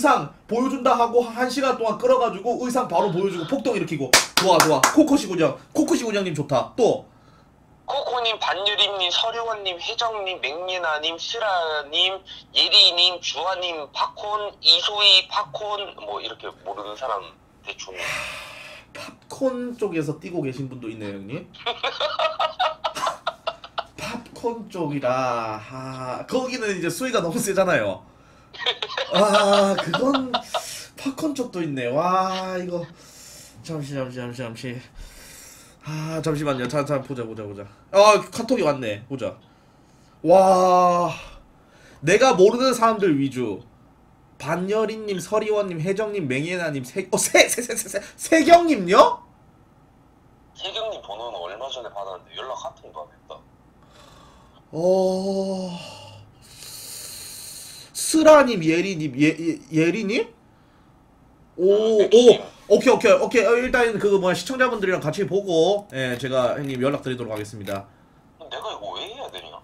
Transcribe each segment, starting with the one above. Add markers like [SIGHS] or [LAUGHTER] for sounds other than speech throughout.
의상 보여준다 하고 한 시간 동안 끌어가지고 의상 바로 보여주고 폭동 일으키고. 좋아 좋아. 코코시 군장 코코시 군장님 좋다. 또? 코코님, 반유림님, 서류원님, 혜정님, 맥리나님, 스라님, 예리님, 주아님, 팝콘, 이소희, 팝콘 뭐 이렇게 모르는 사람 대충. 팝콘 쪽에서 뛰고 계신 분도 있네요 형님. [LAUGHS] 팝콘 쪽이라 아, 거기는 이제 수위가 너무 세잖아요 아 그건 팝콘 쪽도 있네. 와 이거. 잠시 잠시 잠시 잠시. 아 잠시만요. 잠깐 보자 보자 보자. 아 카톡이 왔네. 보자. 와. 내가 모르는 사람들 위주. 반여린님 서리원님 혜정님 맹예나님 세 어 세 세 세 세 세경님요? 세경님 번호는 얼마 전에 받았는데 연락 한 통도 안 했다. 어 스라님 예리님 예, 예 예리님? 오, 오, 오케이, 오케이, 오케이. 어, 일단 그 뭐야 시청자분들이랑 같이 보고, 예, 제가 형님 연락드리도록 하겠습니다. 내가 이거 왜 해야 되냐?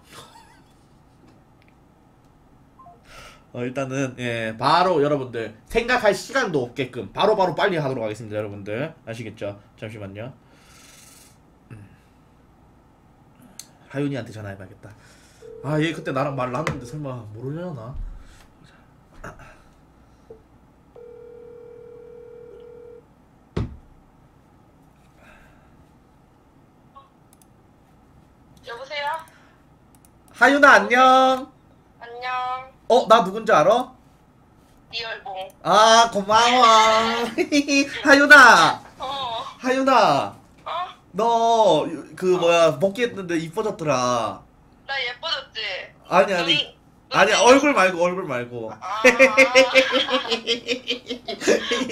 어, 일단은 예, 바로 여러분들 생각할 시간도 없게끔 바로바로 빨리 하도록 하겠습니다, 여러분들 아시겠죠? 잠시만요. 음. 하윤이한테 전화해봐야겠다. 아, 얘 그때 나랑 말 나눴는데 설마 모르려나? 여보세요? 하윤아 안녕. 안녕. 어, 나 누군지 알아? 이열봉. 아, 고마워. [LAUGHS] 하윤아, 어. 하윤아, 어? 너 그 뭐야 복귀했는데 이뻐졌더라. 나 예뻐졌지? 아니 아니. 눈이- 아니 얼굴 말고 얼굴 말고 아.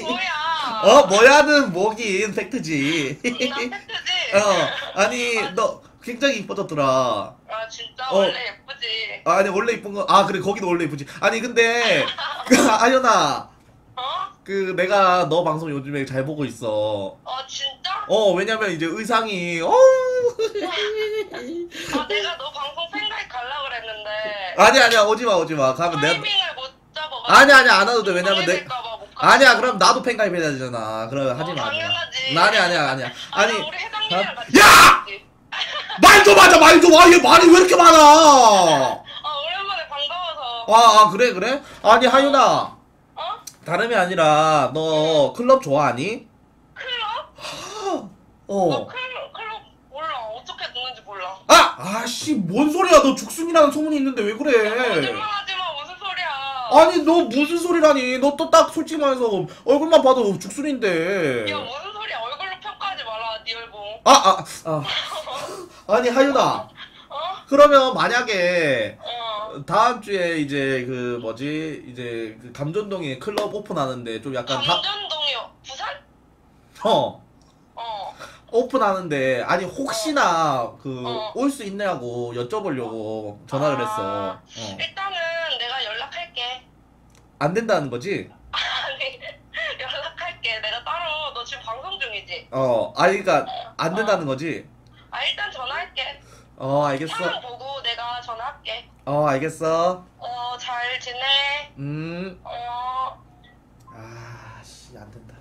뭐야? 어 뭐야는 뭐긴 팩트지 나 팩트지? 어 아니 너 굉장히 이뻐졌더라 아 진짜 어. 원래 예쁘지? 아니 원래 이쁜 거 아 그래 거기도 원래 이쁘지 아니 근데 [LAUGHS] 그 아연아 어? 그 내가 너 방송 요즘에 잘 보고 있어 어 진짜? 어 왜냐면 이제 의상이 어 아 내가 너 방송 팬가입 갈라 그랬는데 아니 아니야 오지 마 오지 마 가면 내가 타이밍을 못 잡아가지고 아니 아니 안 와도 돼 왜냐면 내. 아니야 그럼 나도 팬가입 해야 되잖아 그럼 하지 어, 마 당연하지. 아니 아니야 아니야 아니 아니 우리 회장님이랑 어? 같이 야! 있지. [LAUGHS] 말좀 하자 말좀아얘 말이 왜 이렇게 많아 아 오랜만에 반가워서 아, 아 그래 그래? 아니 하윤아 어? 다름이 아니라 너 클럽 좋아하니? 클럽? 어. 너 클럽 클럽 몰라. 어떻게 듣는지 몰라. 아! 아씨 뭔 소리야. 너 죽순이라는 소문이 있는데 왜 그래? 거짓말 하지 마. 무슨 소리야. 아니 너 무슨 소리라니? 너 또 딱 솔직히 말해서 얼굴만 봐도 죽순인데. 야 무슨 소리야. 얼굴로 평가하지 마라 네 얼굴. 아아 아. [LAUGHS] 아니 하윤아. 어? 그러면 만약에 어 다음 주에 이제 그 뭐지 이제 그 감전동에 클럽 오픈하는데 좀 약간 다, 감전동이요 부산? 어 어 오픈하는데 아니 혹시나 그 어. 올수 있냐고 여쭤보려고 전화를 했어. 아. 어. 일단은 내가 연락할게 안 된다는 거지? 아니 [LAUGHS] 연락할게 내가 따로 너 지금 방송 중이지? 어, 아니 그러니까 안 된다는 거지? 아 일단 전화할게 어, 알겠어. 상황 보고 어, 알겠어. 어 잘 지내 음. 어 아, 씨, 안 된다.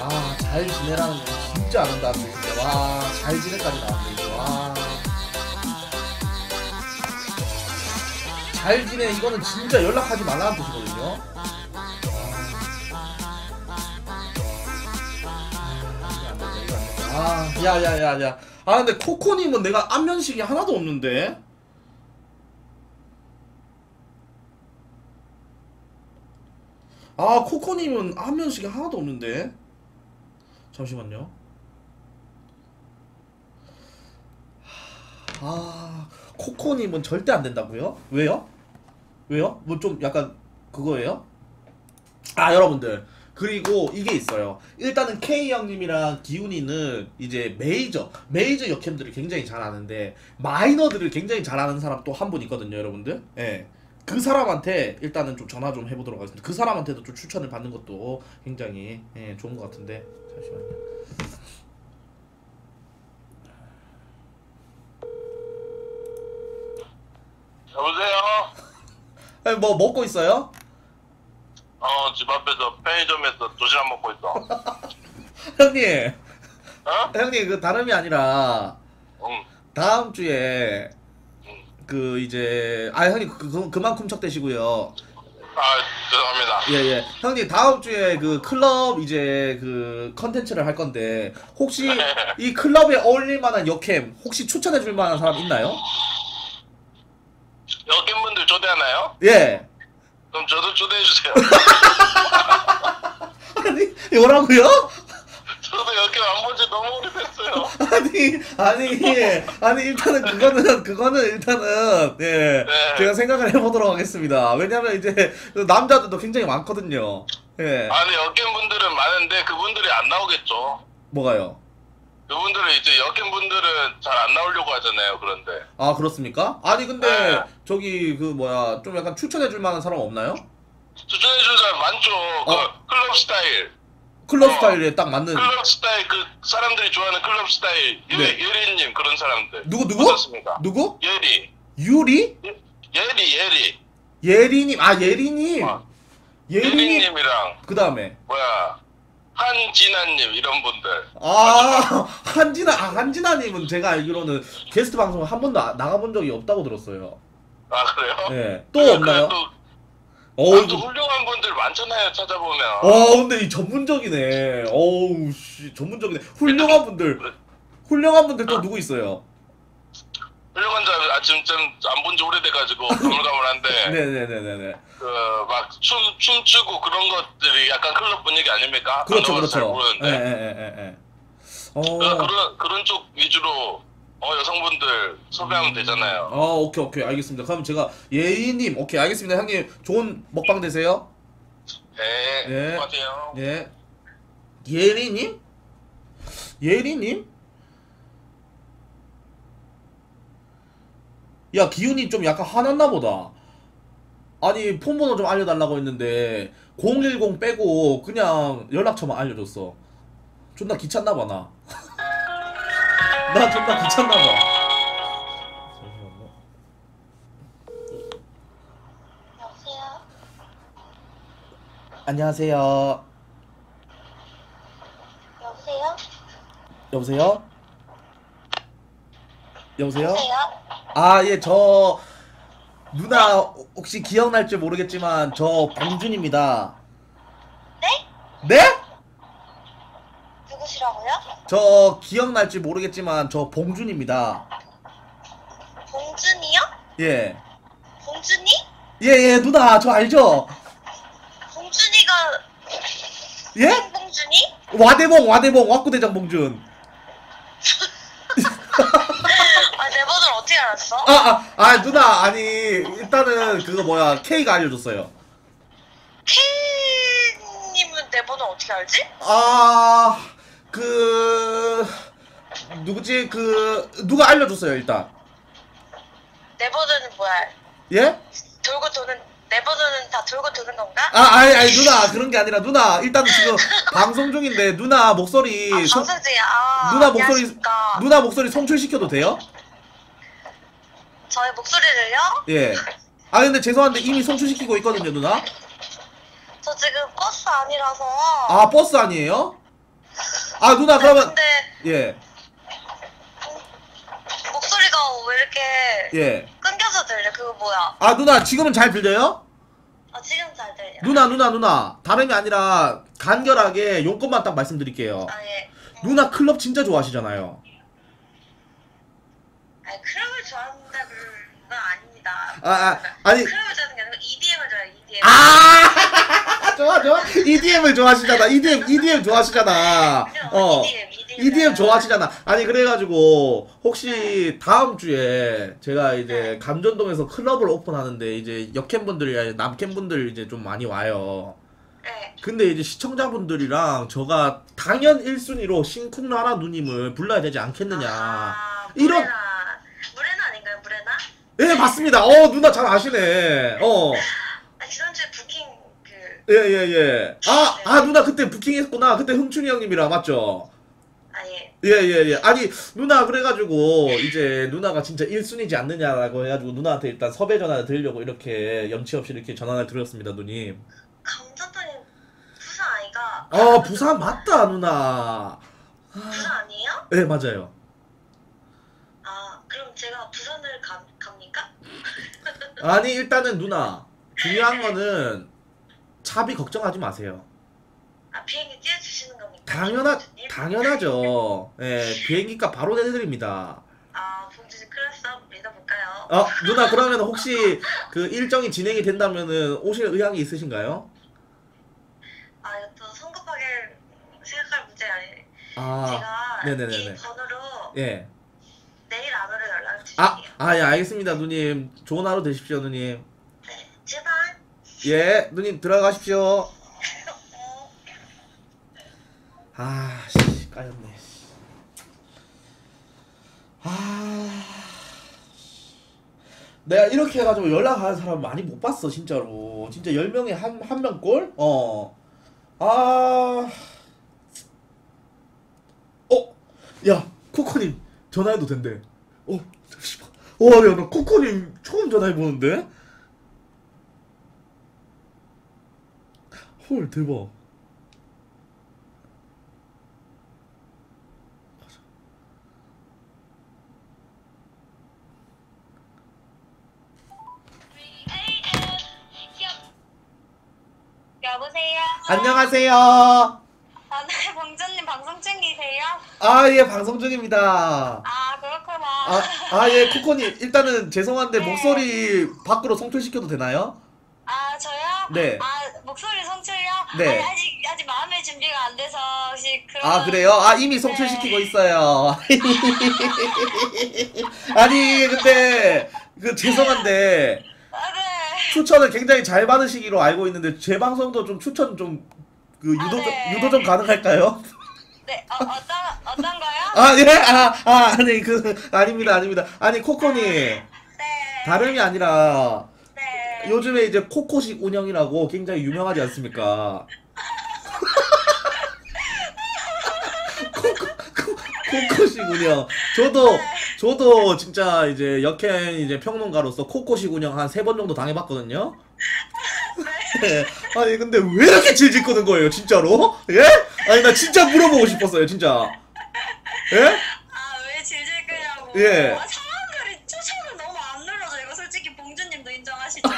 아, 잘 지내라는 거 진짜 안 한다. 진짜. 와, 잘 지내까지 나왔네, 이거. 와. 잘 지내, 이거는 진짜 연락하지 말라는 뜻이거든요. 아, 야, 야, 야, 야. 아, 근데 코코님은 내가 안면식이 하나도 없는데? 아, 코코님은 안면식이 하나도 없는데? 잠시만요. 아, 코코님은 절대 안 된다고요? 왜요? 왜요? 뭐 좀 약간 그거예요? 아, 여러분들. 그리고 이게 있어요. 일단은 K 형님이랑 기훈이는 이제 메이저, 메이저 역캠들을 굉장히 잘 아는데 마이너들을 굉장히 잘 아는 사람 또 한 분 있거든요, 여러분들. 예. 그 사람한테 일단은 좀 전화 좀 해보도록 하겠습니다. 그 사람한테도 좀 추천을 받는 것도 굉장히 예, 좋은 것 같은데 잠시만요. 여보세요? 뭐 먹고 있어요? 어, 집 앞에서 편의점에서 도시락 먹고 있어. [LAUGHS] 형님, 어? 형님 그 다름이 아니라 응. 다음 주에 응. 그 이제 아 형님 그, 그 그만 쿰척대시고요. 아, 죄송합니다. 예 예. 형님 다음 주에 그 클럽 이제 그 컨텐츠를 할 건데 혹시 [LAUGHS] 이 클럽에 어울릴 만한 역캠 혹시 추천해 줄 만한 사람 있나요? 여객분들 초대하나요? 예. 그럼 저도 초대해주세요. [LAUGHS] 아니 뭐라고요? 저도 여객 안본 지 너무 오래됐어요. 아니 아니 아니 일단은 그거는 그거는 일단은 예 네. 제가 생각을 해보도록 하겠습니다. 왜냐면 이제 그 남자들도 굉장히 많거든요. 예 아니, 여객분들은 많은데 그분들이 안 나오겠죠. 뭐가요? 그분들은 이제 여객분들은 잘 안 나오려고 하잖아요, 그런데. 아 그렇습니까? 아니 근데 네. 저기 그 뭐야 좀 약간 추천해줄 만한 사람 없나요? 추천해주는 사람 많죠. 그 어. 클럽 스타일. 클럽 어. 스타일에 딱 맞는 클럽 스타일, 그 사람들이 좋아하는 클럽 스타일. 예, 네. 예리님, 그런 사람들. 누구 누구? 어떻습니까? 누구? 예리. 유리? 예리, 예리. 예리님 아 예리님 어. 예리님 예리님이랑, 그 다음에 뭐야, 한진아님, 이런 분들. 아 한진아 아 한진아님은 제가 알기로는 게스트 방송 한 번도 아- 나가본 적이 없다고 들었어요. 아, 그래요? 예. 또 없나요? 또 이거- 훌륭한 분들 많잖아요, 찾아보면. 어 근데 이 전문적이네. 어우 씨 전문적이네. 훌륭한 분들 훌륭한 분들 또 누구 있어요? 훌륭한 자, 아, 지금 좀안 본 지 오래돼가지고 [LAUGHS] 가물가물한데, 네네네네네. 그, 막, 춤, 춤추고 그런 것들이 약간 클럽 분위기 아닙니까? 그렇죠 안 가봐서 잘 그렇죠. 모르는데. 예예예예. 어. 그러니까 그런, 그런 쪽 위주로, 어, 여성분들 섭외하면 되잖아요. 어 오케이 오케이 알겠습니다. 그럼 제가 예희님 오케이 알겠습니다. 형님 좋은 먹방 되세요. 네, 예. 수고하세요. 예. 예리님? 예리님? 야 기훈이 좀 약간 화났나 보다. 아니 폰번호 좀 알려달라고 했는데 010 빼고 그냥 연락처만 알려줬어. 존나 귀찮나 봐 나. [LAUGHS] 나 존나 귀찮나 봐. 잠시만요. 여보세요? 안녕하세요. 여보세요? 여보세요? 여보세요? 여보세요? 아, 예, 저 누나 혹시 기억날지 모르겠지만 저 봉준입니다. 네? 네? 누구시라고요? 저 기억날지 모르겠지만 저 봉준입니다. 봉준이요? 예. 봉준이? 예, 예, 누나 저 알죠? 봉준이가 예? 봉준이? 와대봉, 와대봉, 왁구대장 봉준. 아, 내 번호를 어떻게 알았어? 아, 아, 아, 누나 아니 일단은 그거 뭐야 K가 알려줬어요. K님은 내 번호 어떻게 알지? 아, 그 누구지? 그 누가 알려줬어요 일단. 내 번호는 뭐야? 예? 돌고 도는 내 번호는 다 돌고 도는 건가? 아, 아니, 아니, 누나, 그런 게 아니라, 누나, 일단 지금 [LAUGHS] 방송 중인데, 누나 목소리, 아, 송- 방송 중이야. 아, 누나 목소리, 안녕하십니까. 누나 목소리 송출시켜도 돼요? 저의 목소리를요? 예. 아, 근데 죄송한데, 이미 송출시키고 있거든요, 누나? 저 지금 버스 아니라서. 아, 버스 아니에요? 아, 누나, 그러면, 근데 예, 목소리가 왜 이렇게 예. 끊겨서 들려? 그거 뭐야? 아, 누나, 지금은 잘 들려요? 아, 지금 잘 들려. 누나, 누나, 누나. 다름이 아니라, 간결하게 용건만 딱 말씀드릴게요. 아, 예. 누나 클럽 진짜 좋아하시잖아요. 아니, 클럽을 좋아한다는 건 아닙니다. 아, 아, 아니, 클럽을 좋아하는 게 아니고 EDM을 좋아해요, EDM. 아! [LAUGHS] 좋아, 좋아. EDM을 좋아하시잖아. EDM, EDM 좋아하시잖아. 어. EDM, EDM. EDM 좋아하시잖아. 아니 그래가지고 혹시 다음 주에 제가 이제 감전동에서 클럽을 오픈하는데 이제 여캠 분들이 남캠 분들 이제 좀 많이 와요. 네. 근데 이제 시청자분들이랑 저가 당연 1순위로 신쿵나라 누님을 불러야 되지 않겠느냐. 아, 이런- 예 맞습니다. 어 누나 잘 아시네. 어. 아, 지난주에 부킹 그. 예 예 예. 아, 아 누나 그때 부킹했구나. 그때 흥춘이 형님이랑 맞죠? 아, 아예 예, 예, 예. 아니, 누나, 그래가지고, 이제, 누나가 진짜 1순위지 않느냐라고 해가지고, 누나한테 일단 섭외 전화를 드리려고 이렇게 염치 없이 이렇게 전화를 드렸습니다, 누님. 감자탕이 부산 아이가 아, 부산 맞다, 누나. 부산 아니에요? 예, 맞아요. 아 그럼 제가 부산을 가? 아니, 일단은 누나, 중요한 거는, 차비 걱정하지 마세요. 아 비행기 띄워주시는 겁니까? 당연하, 봉주님? 당연하죠. 예, 비행기값 바로 내드립니다. 아 봉주님 클래스 믿어볼까요? 어, 누나, 그러면 혹시 그 일정이 진행이 된다면은 오실 의향이 있으신가요? 아또 성급하게 생각할 문제 아니 아, 제가 네네네네. 이 번호로 예. 아, 아, 예, 알겠습니다, 누님. 좋은 하루 되십시오, 누님. 네 제발 예, 누님 들어가십시오. 어. 아, 씨, 까였네. 씨. 아, 내가 이렇게 해가지고 연락하는 사람 많이 못 봤어, 진짜로. 진짜 10명에 한, 한 명 꼴? 어. 아. 어? 야, 코코님, 전화해도 된대. 어. 와, 야, 나 코코님 처음 전화해보는데? 헐, 대박. 여보세요? 안녕하세요. 아, 네, 봉준님 방송 중이세요? 아, 예, 방송 중입니다. 아. 아, 아, 예, 코코님, 일단은 죄송한데 네. 목소리 밖으로 송출시켜도 되나요? 아, 저요? 네. 아, 목소리 성출요? 네. 아니, 아직, 아직 마음의 준비가 안 돼서, 혹시 그런. 아, 그래요? 아, 이미 송출시키고 있어요. [LAUGHS] 아니, 근데, 그, 죄송한데, 아, 네. 추천을 굉장히 잘 받으시기로 알고 있는데, 제 방송도 좀 추천 좀, 그, 유도, 아, 네. 유도 좀 가능할까요? 네, 어, 어떤, 어떤 거요? 아, 예? 아, 아, 아니, 그, 아닙니다, 아닙니다. 아니, 코코님, 네. 다름이 아니라, 네. 요즘에 이제 코코식 운영이라고 굉장히 유명하지 않습니까? [LAUGHS] 코코, 코- 코코식 운영. 저도, 저도 진짜 이제 역행 이제 평론가로서 코코식 운영 한 세 번 정도 당해봤거든요? 네. 아니, 근데 왜 이렇게 질질 끄는 거예요, 진짜로? 예? 아니, 나 진짜 물어보고 싶었어요, 진짜. 예? 아, 왜 질질 끄냐고. 예. 아, 사람들이 추천을 너무 안 눌러줘. 이거 솔직히 봉준님도 인정하시죠?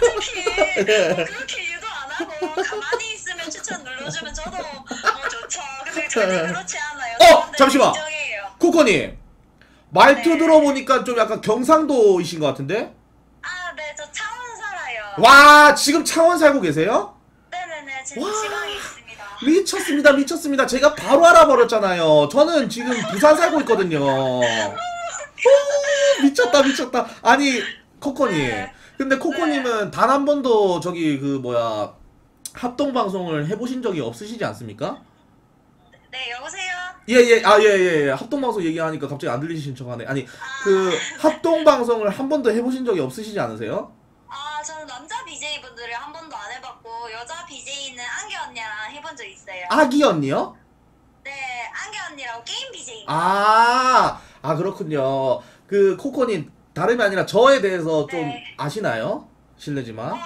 솔직히, 예. 뭐 그렇게 유도 안 하고 가만히 있으면 추천 눌러주면 저도 뭐 좋죠. 근데 전혀 그렇지 않아요. 어, 잠시만. 인정해요. 코코님. 말투 네. 들어보니까 좀 약간 경상도이신 것 같은데? 아, 네, 저 창원 살아요. 와 지금 창원 살고 계세요? 와. 미쳤습니다 미쳤습니다 제가 바로 알아버렸잖아요 저는 지금 부산 살고 있거든요 오, 미쳤다 미쳤다 아니 코코님 네. 근데 코코님은 단 한 번도 저기 그 뭐야 합동 방송을 해보신 적이 없으시지 않습니까? 네, 여보세요? 예예 아 예예 예, 합동 방송 얘기하니까 갑자기 안 들리신 척하네 아니 그 합동 방송을 한 번도 해보신 적이 없으시지 않으세요? 아, 저는 남자 BJ분들을 한 번도 안 해봤고, 여자 BJ는 안개 언니랑 해본 적 있어요. 아기 언니요? 네, 안개 언니라고 게임 BJ. 아, 아 그렇군요. 그 코코님 다름이 아니라 저에 대해서 좀 네. 아시나요? 실례지만. 어,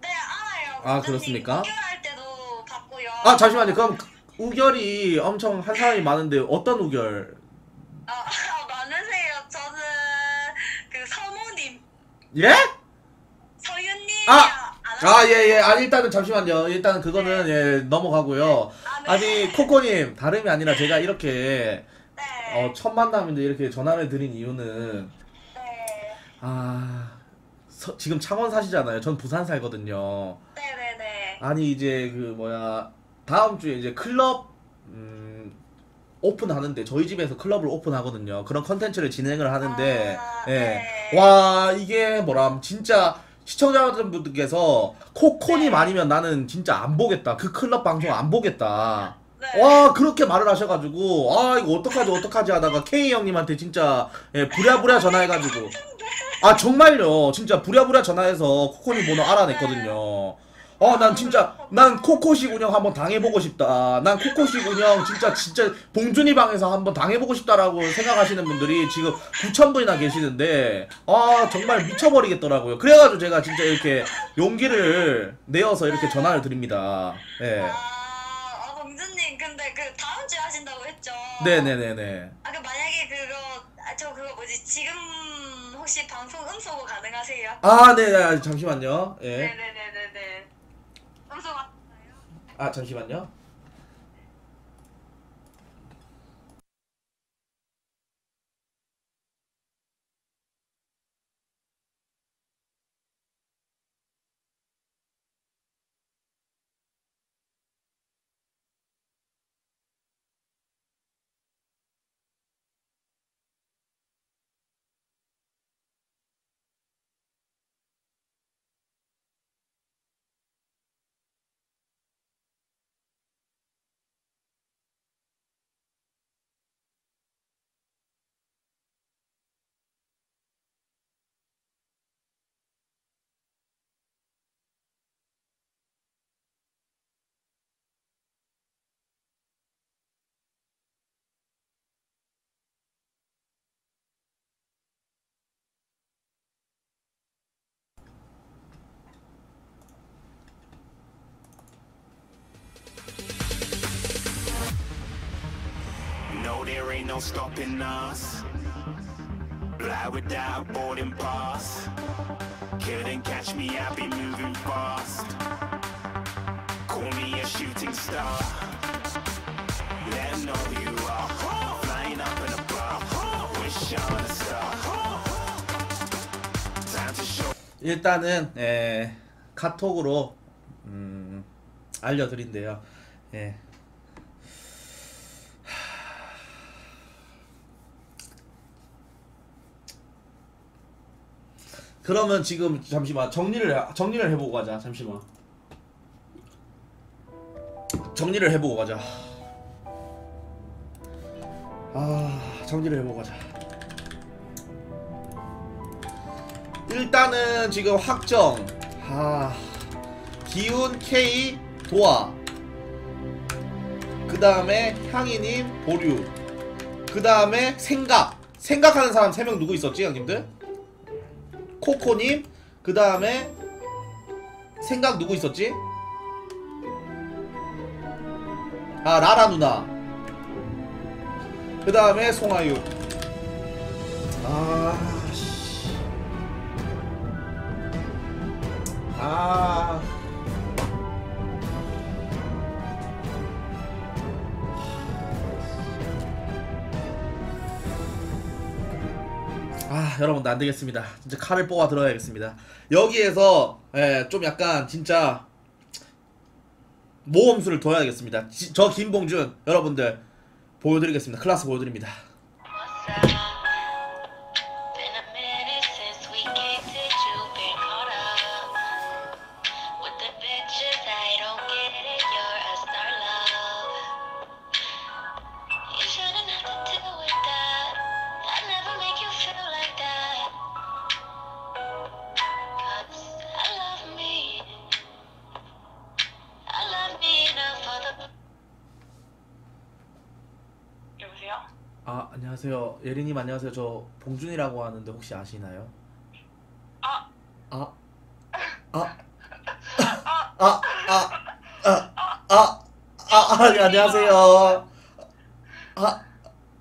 네, 알아요. 아, 그렇습니까? 우결할 때도 봤고요. 아 잠시만요. 그럼 그 우결이 엄청 한 사람이 많은데 어떤 우결? 아, [LAUGHS] 많으세요. 저는 그 서모님, 예? 서윤님. 아! 안아 예 예. 아 일단은 잠시만요. 일단은 그거는 예 넘어가고요. 아, 네. 아니 코코님 다름이 아니라 제가 이렇게 네. 어, 첫 만남인데 이렇게 전화를 드린 이유는 네. 아 서- 지금 창원 사시잖아요. 전 부산 살거든요. 네네네. 아니 이제 그 뭐야 다음 주에 이제 클럽 음, 오픈하는데 저희 집에서 클럽을 오픈하거든요. 그런 컨텐츠를 진행을 하는데 아, 예. 네. 와 이게 뭐람 진짜 시청자분들께서 코코님 네. 아니면 나는 진짜 안 보겠다. 그 클럽 방송 안 보겠다. 네. 와 그렇게 말을 하셔가지고 아 이거 어떡하지 어떡하지 하다가 K 형님한테 진짜 예, 부랴부랴 전화해가지고 아 정말요 진짜 부랴부랴 전화해서 코코님 번호 알아냈거든요 어, 난 진짜, 난 코코식 운영 한번 당해보고 싶다. 난 코코식 운영 진짜, 진짜, 봉준이 방에서 한번 당해보고 싶다라고 생각하시는 분들이 지금 9,000분이나 계시는데, 아, 정말 미쳐버리겠더라고요. 그래가지고 제가 진짜 이렇게 용기를 내어서 이렇게 전화를 드립니다. 예. 아, 아 봉준님 근데 그 다음 주에 하신다고 했죠? 네네네네. 아, 그 만약에 그거 아, 저 그거 뭐지 지금 혹시 방송 음소거 가능하세요? 아, 네, 네, 잠시만요. 예. 네네네네네. 아, 잠시만요. Ain't no stopping us. Fly without boarding pass. Couldn't catch me, I be moving fast. Call me a shooting star. Let 'em know who you are. Flying up in a bar. Wish on a star. Time to show. 일단은 예, 카톡으로 음, 알려드린대요. 예. 그러면 지금 잠시만 정리를 해- 정리를 해보고 가자. 잠시만. 정리를 해보고 가자. 아 정리를 해보고 가자. 일단은 지금 확정. 아 기운 K 도아. 그 다음에 향이님 보류. 그 다음에 생각. 생각하는 사람 3명 누구 있었지 형님들? 코코님. 그 다음에 생각 누구 있었지? 아 라라 누나. 그 다음에 송하유. 아 씨. 아. 여러분들 안 되겠습니다. 진짜 칼을 뽑아 들어야겠습니다. 여기에서 예, 좀 약간 진짜 모험수를 둬야겠습니다. 지- 저 김봉준 여러분들 보여드리겠습니다. 클라스 보여드립니다. 예린님 안녕하세요 저 봉준이라고 하는데 혹시 아시나요? 아. 아. 아. 아. 아. 아. 아. 아. 아. 네, 안녕하세요. 아.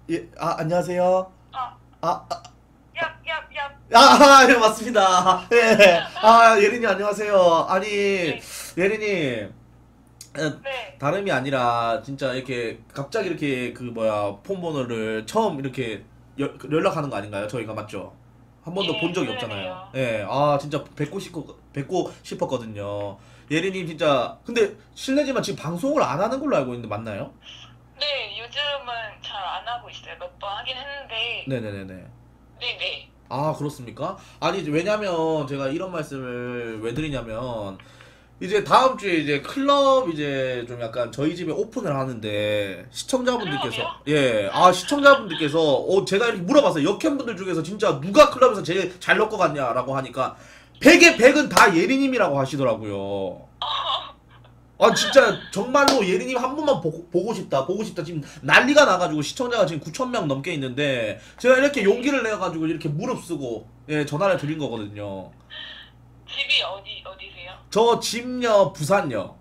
예. 아 안녕하세요. 아. 아. 아. 아, 예, 맞습니다. 예. 아, 예린이 안녕하세요. 아니, 예린님. 에, 네 다름이 아니라 진짜 이렇게 갑자기 이렇게 그 뭐야 폰 번호를 처음 이렇게 여- 연락하는 거 아닌가요? 저희가 맞죠? 한 번도 예, 본 적이. 없잖아요. 예, 아 진짜 뵙고 싶고 뵙고 싶었거든요. 예린님 진짜 근데 실례지만 지금 방송을 안 하는 걸로 알고 있는데 맞나요? 네, 요즘은 잘 안 하고 있어요. 몇 번 하긴 했는데. 네네네네. 네네. 아 그렇습니까? 아니 왜냐면 제가 이런 말씀을 왜 드리냐면 이제 다음 주에 이제 클럽 이제 좀 약간 저희 집에 오픈을 하는데 시청자분들께서 예, 아 시청자분들께서 어 제가 이렇게 물어봤어요. 역행분들 중에서 진짜 누가 클럽에서 제일 잘 넣을 것 같냐라고 하니까 100에 100은 다 예리님이라고 하시더라고요. 아 진짜 정말로 예린님 한 번만 보고, 보고 싶다 보고 싶다 지금 난리가 나가지고 시청자가 지금 9천 명 넘게 있는데 제가 이렇게 용기를 내가지고 이렇게 무릅쓰고 예 전화를 드린 거거든요 집이 어디 어디세요? 저 집요 부산요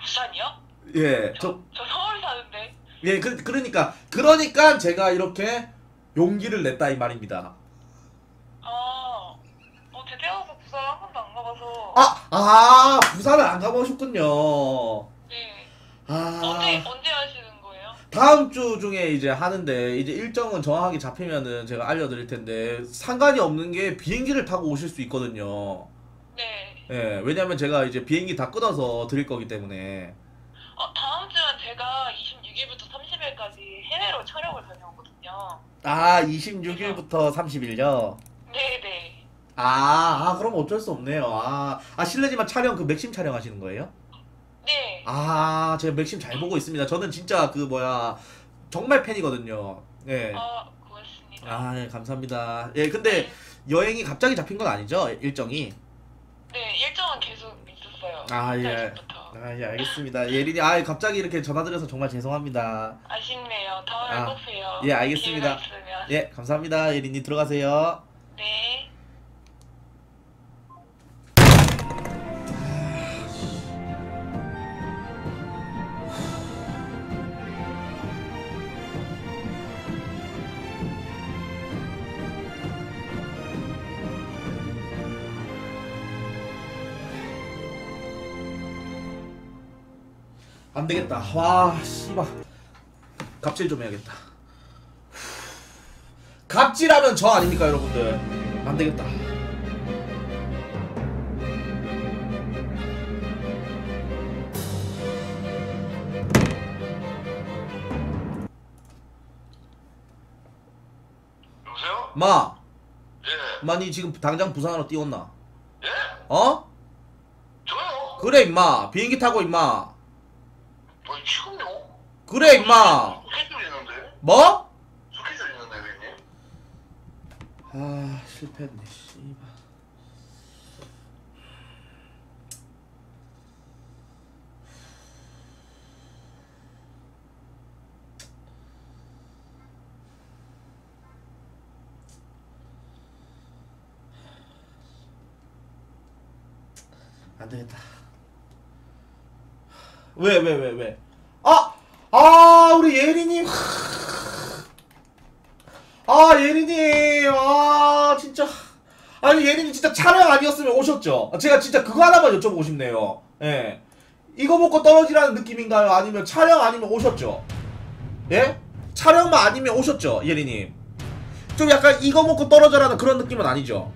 부산이요? 예 저 저, 저 서울 사는데. 예, 그, 그러니까 그러니까 제가 이렇게 용기를 냈다 이 말입니다. 아, 어, 제 태어나서 부산 한 번도 안 가봐서. 아, 아, 부산을 안 가보셨군요. 네. 아, 언제 언제 하시는? 다음 주 중에 이제 하는데 이제 일정은 정확하게 잡히면은 제가 알려드릴 텐데 상관이 없는 게 비행기를 타고 오실 수 있거든요. 네. 예, 왜냐면 제가 이제 비행기 다 끊어서 드릴 거기 때문에. 어, 다음 주는 제가 26일부터 30일까지 해외로 촬영을 다녀오거든요. 아, 26일부터 30일요. 네네. 아, 아, 그럼 어쩔 수 없네요. 아, 아 실례지만 촬영 그 맥심 촬영하시는 거예요? 네. 아, 제가 맥심 잘 보고 있습니다. 저는 진짜 그 뭐야 정말 팬이거든요. 예. 아, 고맙습니다. 아, 예, 감사합니다. 예, 근데 여행이 갑자기 잡힌 건 아니죠? 일정이. 네, 일정은 계속 있었어요. 아, 예. 전부터. 아, 예, 알겠습니다. 예린이, 아, 갑자기 이렇게 전화드려서 정말 죄송합니다. 아쉽네요. 다음에 아, 꼭 봬요. 예, 알겠습니다. 예, 감사합니다. 예린이 들어가세요. 네. 안 되겠다. 와, 씨발. 갑질 좀 해야겠다. [SIGHS] 갑질하면 저 아닙니까, 여러분들? 안 되겠다. 여보세요? 마, 예. 마 니 지금 당장 부산으로 뛰었나? 예? 어? 저요? 그래, 임마. 비행기 타고, 임마. 아니 지금요? 그래, 임마. 스케줄 있는데? 뭐? 스케줄 있는데 왜님? 아, 실패했네, 씨발. 안 되겠다. 왜, 왜, 왜, 왜? 아! 아, 우리 예린님. 아 예린님. 아 진짜. 아니 예린님 진짜 촬영 아니었으면 오셨죠? 제가 진짜 그거 하나만 여쭤보고 싶네요. 예. 이거 먹고 떨어지라는 느낌인가요? 아니면 촬영 아니면 오셨죠? 예? 촬영만 아니면 오셨죠 예린님? 좀 약간 이거 먹고 떨어져라는 그런 느낌은 아니죠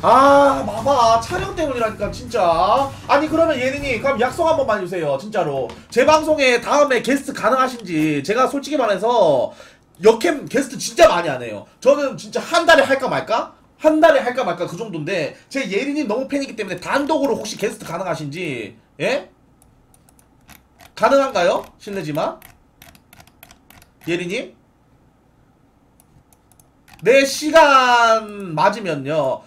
아 봐봐 촬영 때문이라니까 진짜 아니 그러면 예린님 그럼 약속 한 번만 해주세요 진짜로 제 방송에 다음에 게스트 가능하신지 제가 솔직히 말해서 역캠 게스트 진짜 많이 안 해요. 저는 진짜 한 달에 할까 말까? 한 달에 할까 말까 그 정도인데 제 예린이 너무 팬이기 때문에 단독으로 혹시 게스트 가능하신지 예? 가능한가요? 실례지만 예린님 내 시간 맞으면요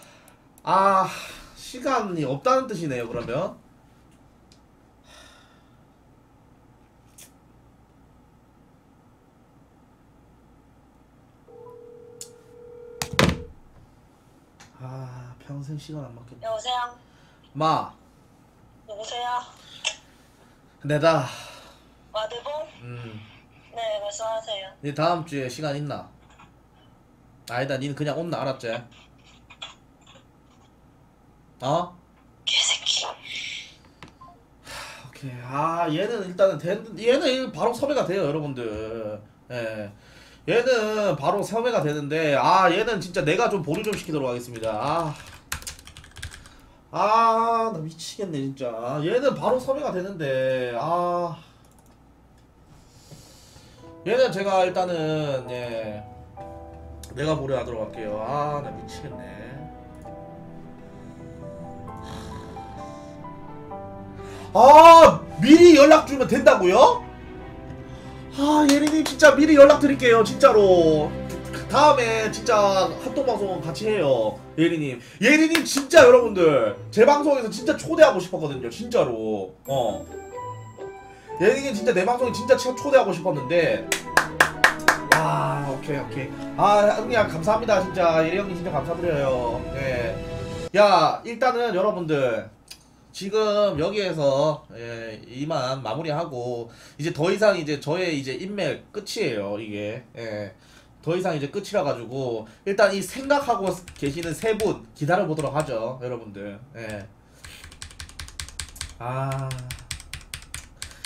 아 시간이 없다는 뜻이네요 그러면 아 평생 시간 안 맞겠네 여보세요? 마 여보세요? 내다 와드보? 음. 네, 말씀하세요. 니 다음 주에 시간 있나? 아니다 니는 그냥 온나 알았지? 어? 개새끼. 오케이. 아 얘는 일단은 된, 얘는 바로 섭외가 돼요 여러분들. 예. 얘는 바로 섭외가 되는데 아 얘는 진짜 내가 좀 보류 좀 시키도록 하겠습니다. 아. 나 미치겠네 진짜. 얘는 바로 섭외가 되는데 아. 얘는 제가 일단은 예. 내가 보류하도록 할게요. 아 나 미치겠네 아 미리 연락 주면 된다고요? 아 예린님 진짜 미리 연락 드릴게요 진짜로. 다음에 진짜 핫동 방송 같이 해요 예리님 예리님 진짜 여러분들 제 방송에서 진짜 초대하고 싶었거든요 진짜로. 어. 예리님 진짜 내 방송에 진짜 초- 초대하고 싶었는데. 아 오케이 오케이. 아 형님 감사합니다 진짜. 예리 형님 진짜 감사드려요. 네야 일단은 여러분들 지금 여기에서 예, 이만 마무리하고 이제 더 이상 이제 저의 이제 인맥 끝이에요 이게 예. 더 이상 이제 끝이라 가지고 일단 이 생각하고 계시는 세 분 기다려 보도록 하죠 여러분들 예. 아.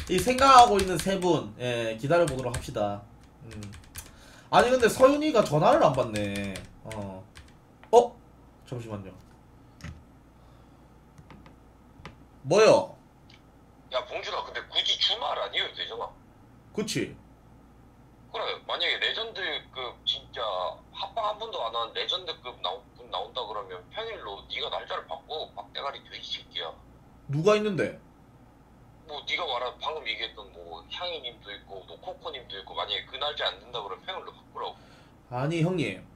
이 생각하고 있는 세 분, 예, 기다려 보도록 합시다. 음. 아니 근데 서윤이가 전화를 안 받네. 어. 어? 잠시만요. 뭐요? 야 봉준아 근데 굳이 주말 아니어도 되잖아 그치? 그래 만약에 레전드급 진짜 합방 한 번도 안 한 레전드급 나오, 분 나온다 그러면 평일로 네가 날짜를 바꿔 막대가리 돼이 새끼야 누가 있는데? 뭐 네가 말한 방금 얘기했던 뭐 향이님도 있고 노코코님도 있고 만약에 그 날짜 안 된다 그러면 평일로 바꾸라고 아니 형님.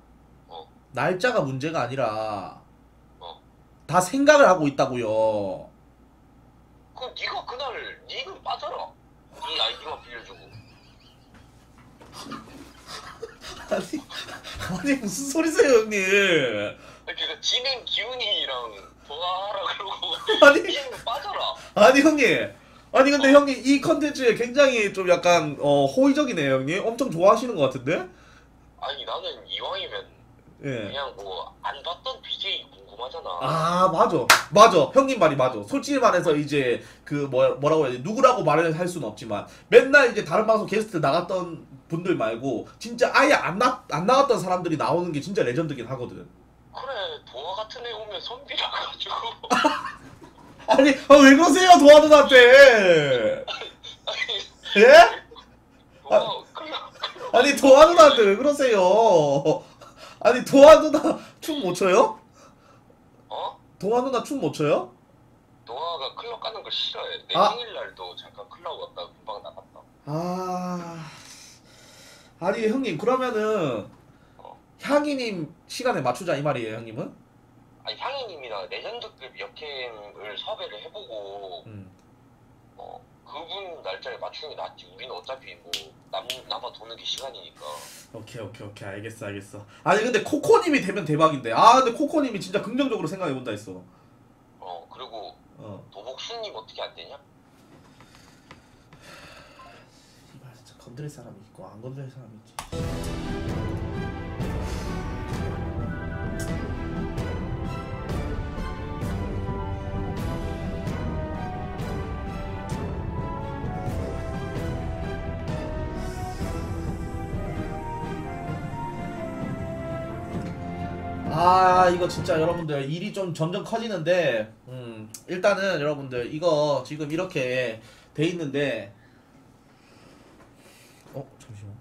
어. 날짜가 문제가 아니라 어. 다 생각을 하고 있다고요. 그럼 네가 그날 니는 빠져라 네 아이디만 빌려주고 [LAUGHS] 아니 아니 무슨 소리세요 형님? 그러니까 진행 기운이랑 좋아하라 그러고 [LAUGHS] 아니 니는 빠져라 아니 형님. 아니 근데 형님 이 컨텐츠에 굉장히 좀 약간 어, 호의적이네요 형님. 엄청 좋아하시는 것 같은데? 아니 나는 이왕이면 예. 그냥 뭐 안 봤던 BJ 궁금하잖아. 아 맞아. 맞아. 형님 말이 맞아. 솔직히 말해서 이제 그 뭐, 뭐라고 해야 돼? 누구라고 말을 할 수는 없지만 맨날 이제 다른 방송 게스트 나갔던 분들 말고 진짜 아예 안, 나, 안 나갔던 사람들이 나오는 게 진짜 레전드긴 하거든. 그래 도화 같은 애 오면 선비라 가지고. [LAUGHS] 아니 아, 왜 그러세요 도화 누나한테? 아니 예? 도화 그냥 아니 도화 누나한테 왜 그러세요? 아니 도화 누나 춤 못 춰요? 어? 도화 누나 춤 못 춰요? 도화가 클럽 가는 걸 싫어해 내 아. 생일날도 잠깐 클럽 갔다 금방 나갔다 아 아니 형님 그러면은 향이님 시간에 맞추자 이 말이에요 형님은? 아니 향이님이나 레전드급 역캠을 섭외를 해보고 음. 어, 그분 날짜에 맞추는 게 낫지 우리는 어차피 뭐 남, 남아 도는 게 시간이니까. 오케이 오케이 오케이. 알겠어 알겠어. 아니 근데 코코님이 되면 대박인데. 아 근데 코코님이 진짜 긍정적으로 생각해 본다 했어. 어 그리고 어. 도복수님 어떻게 안 되냐? 이발 진짜 건드릴 사람이 있고 안 건드릴 사람이 있지 아 이거 진짜 여러분들 일이 좀 점점 커지는데 음 일단은 여러분들 이거 지금 이렇게 돼 있는데 어 잠시만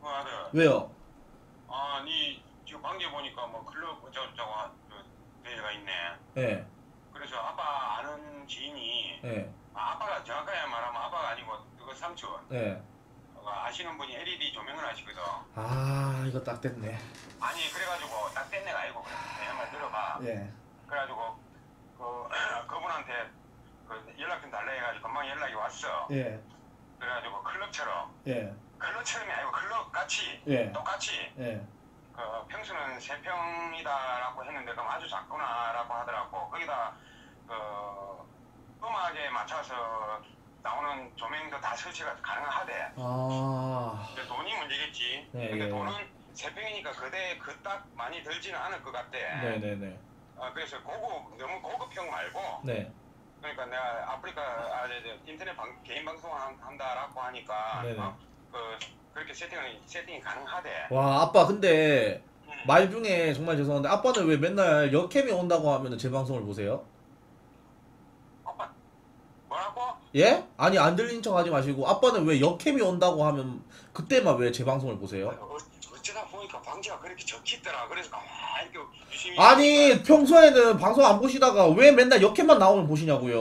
어, 아들. 왜요? 아, 니 지금 관계 보니까 뭐 클럽 어쩌고저쩌고 한- 그 대회가 있네. 예, 그래서 아빠 아는 지인이 예, 아, 아빠가 정확하게 말하면 아빠가 아니고 그거 삼촌 예. 어, 아시는 분이 LED 조명을 하시거든. 아 이거 딱 됐네. 아니 그래가지고 딱뗀 애가 아니고. 내가 말 들어봐. 예. 그래가지고 그 [CLEARS THROAT] 그분한테 그 연락 좀 달래 해가지고 금방 연락이 왔어. 예, 그래가지고 클럽처럼 예, 클럽처럼이 아니고 클럽 같이 예, 똑같이 예. 그 평수는 세 평이다라고 했는데 그럼 아주 작구나라고 하더라고. 거기다 그 음악에 맞춰서 나오는 조명도 다 설치가 가능하대. 아, 근데 돈이 문제겠지. 네, 근데 예. 돈은 세 평이니까 그대 그 딱 많이 들지는 않을 것 같대. 네, 네, 네, 어, 그래서 고급 너무 고급형 말고 네, 그러니까 내가 아프리카 아, 저, 저, 인터넷 방, 개인 방송 한- 한다라고 하니까 네네. 어, 그 그렇게 세팅을 세팅이 가능하대. 와 아빠 근데 음. 말 중에 정말 죄송한데 아빠는 왜 맨날 역캠이 온다고 하면 제 방송을 보세요? 아빠 뭐라고? 예? 아니 안 들린 척 하지 마시고 아빠는 왜 역캠이 온다고 하면 그때만 왜 제 방송을 보세요? 어, 어쩌다 보니 보니까 방지가 그렇게 적히더라. 그래서 가만히 이렇게 유심히 아니 평소에는 방송 안 보시다가 왜 맨날 역캠만 나오면 보시냐고요.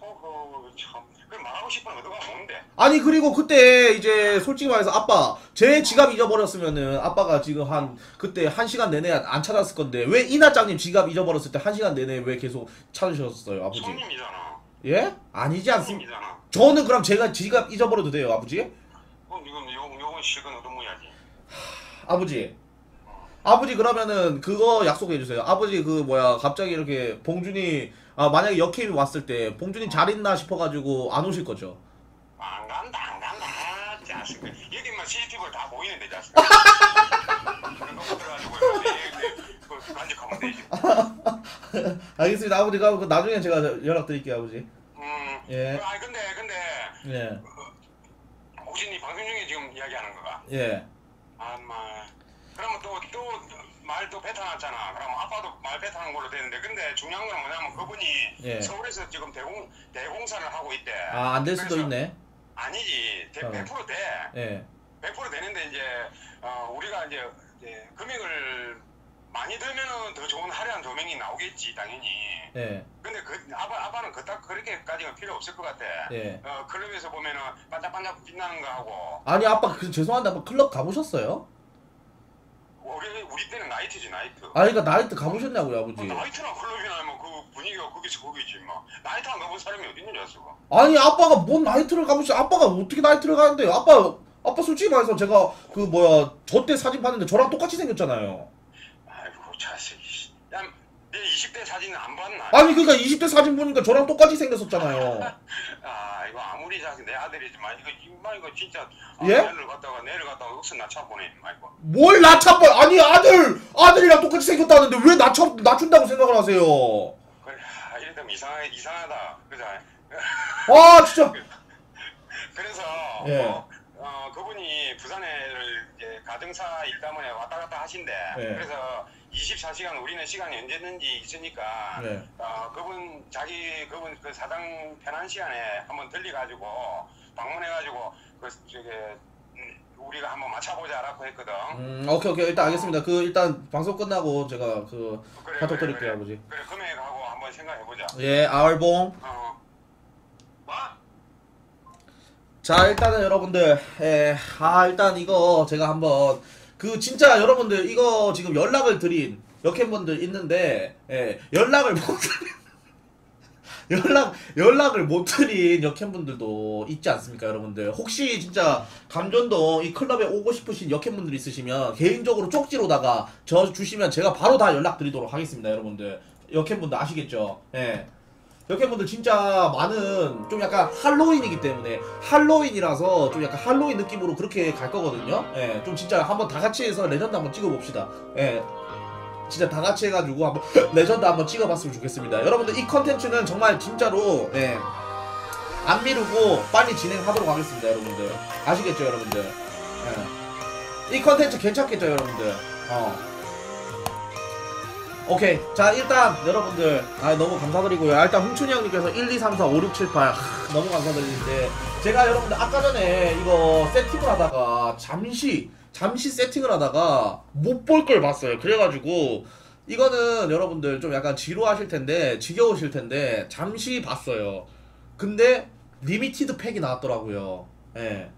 어허 참. 그 말하고 싶은 의도가 뭔데? 아니 그리고 그때 이제 솔직히 말해서 아빠 제 지갑 잊어버렸으면은 아빠가 지금 한 그때 한 시간 내내 안 찾았을 건데 왜 이나짱님 지갑 잊어버렸을 때 한 시간 내내 왜 계속 찾으셨어요 아버지? 손님이잖아. 예? 아니지 않습니까? 저는 그럼 제가 지갑 잊어버려도 돼요 아버지? 그럼 이건 요 요건 실컷 얻어모야지. 아버지 아버지 그러면은 그거 약속해 주세요 아버지 그 뭐야 갑자기 이렇게 봉준이 아 만약에 역캠이 왔을 때 봉준이 잘 있나 싶어가지고 안 오실 거죠? 안 간다 안 간다 자식 여기만 CCTV를 다 보이는데 자식 그거 들어가지고 그 간직하면 되지 [LAUGHS] 알겠습니다. 아버지가 그 나중에 제가 연락 드릴게요 아버지. 음 예. 아 근데 근데 예. 혹시 니 방송 중에 지금 이야기하는 거가? 예. 아마. 그러면 또또말또 뱉어놨잖아. 그러면 아빠도 말 뱉어놓은 걸로 되는데. 근데 중요한 건 뭐냐면 그분이 예. 서울에서 지금 대공 대공사를 하고 있대. 아 안 될 수도 있네. 아니지. 대- 어. 100% 돼. 예. 100% 되는데 이제 어, 우리가 이제, 이제 금액을 많이 들면은 더 좋은 화려한 조명이 나오겠지 당연히. 예, 근데 그 아빠 아빠는 그딱 그렇게까지는 필요 없을 것 같아. 예. 어 클럽에서 보면은 반짝반짝 빛나는 거 하고 아니 아빠 그 죄송한데 한번 클럽 가보셨어요? 우리 우리 때는 나이트지 나이트. 아 그러니까 나이트 가보셨냐고요 뭐 아버지 나이트나 클럽이나 뭐그 분위기가 거기서 거기지 뭐. 나이트 안 가본 사람이 어디 있느냐 저거. 아니 아빠가 뭔 나이트를 가보시 아빠가 어떻게 나이트를 가는데요 아빠 아빠 솔직히 말해서 제가 그 뭐야 저 때 사진 봤는데 저랑 똑같이 생겼잖아요 아이고 자식이. 씨. 야, 내 20대 사진은 안 봤나? 아니 그러니까 20대 사진 보니까 저랑 똑같이 생겼었잖아요 [LAUGHS] 아 이거 아무리 자식 내 아들이지만 이거 임마 이거 진짜 아, 예? 내를 갖다가 내를 갖다가 억수 낮춰 보내 임마 이거 뭘 낮춰봐 아니 아들 아들이랑 똑같이 생겼다는데 왜 낮춰 낮춘다고 생각을 하세요 그래 아, 이러면 이상하 이상하다 그자 아 진짜 [LAUGHS] 그래서 예. 어, 어, 그분이 부산에를 이제 가정사 일 때문에 왔다 갔다 하신대 예. 그래서 24시간 우리는 시간이 언제든지 있으니까 네. 어, 그분 자기 그분 그 사장 편한 시간에 한번 들리가지고 방문해가지고 그 음, 우리가 한번 맞춰보자라고 했거든. 음 오케이 오케이 일단 알겠습니다 그 일단 방송 끝나고 제가 그 그래, 카톡 그래, 드릴게요 그래. 아버지 그래 금액하고 한번 생각해보자. 예 아울봉 어. 뭐? 자 일단은 여러분들 예, 아 일단 이거 제가 한번 그 진짜 여러분들 이거 지금 연락을 드린 역행분들 있는데 예, 연락을 못 드린 [LAUGHS] 연락 연락을 못 드린 역행분들도 있지 않습니까 여러분들? 혹시 진짜 감전동 이 클럽에 오고 싶으신 역행분들 있으시면 개인적으로 쪽지로다가 저 주시면 제가 바로 다 연락 드리도록 하겠습니다 여러분들. 여캠분들 아시겠죠? 예. 여러분들 진짜 많은 좀 약간 할로윈이기 때문에 할로윈이라서 좀 약간 할로윈 느낌으로 그렇게 갈 거거든요. 예, 좀 진짜 한번 다 같이 해서 레전드 한번 찍어봅시다. 예, 진짜 다 같이 해가지고 한번 [LAUGHS] 레전드 한번 찍어봤으면 좋겠습니다. 여러분들 이 컨텐츠는 정말 진짜로 예, 안 미루고 빨리 진행하도록 하겠습니다, 여러분들. 아시겠죠, 여러분들? 예. 이 컨텐츠 괜찮겠죠, 여러분들? 어. 오케이. 자 일단 여러분들 아 너무 감사드리고요. 아, 일단 홍춘이 형님께서 1, 2, 3, 4, 5, 6, 7, 8 하, 너무 감사드리는데 제가 여러분들 아까 전에 이거 세팅을 하다가 잠시 잠시 세팅을 하다가 못 볼 걸 봤어요. 그래가지고 이거는 여러분들 좀 약간 지루하실 텐데 지겨우실 텐데 잠시 봤어요. 근데 limited pack이 나왔더라고요. 예